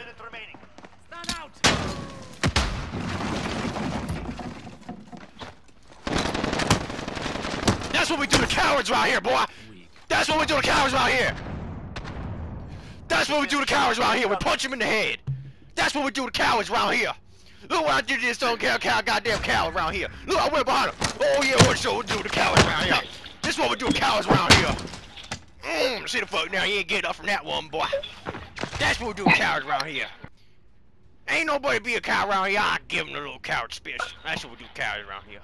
minutes remaining. Stand out! That's what we do to cowards around here, boy. That's what we do to cowards around here. That's what we do to cowards around here. We punch them in the head. That's what we do to cowards around here. Look what I did to this old cow, cow, goddamn cow around here. Look, I went behind him. Oh yeah, what's what we do to cowards around here? This what we do to cowards around here. Mmm, see the fuck now, you ain't getting up from that one, boy. That's what we do cowards around here. Ain't nobody be a cow around here. I give him a little coward speech. That's what we do cowards around here.